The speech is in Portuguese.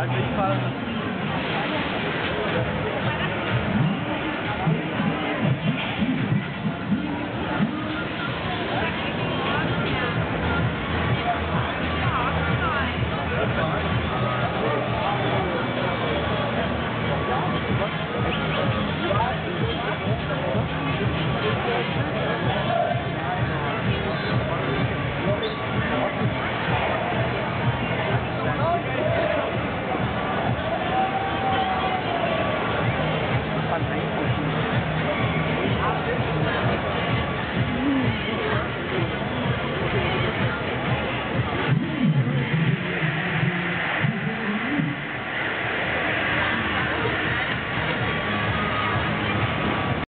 a gente fala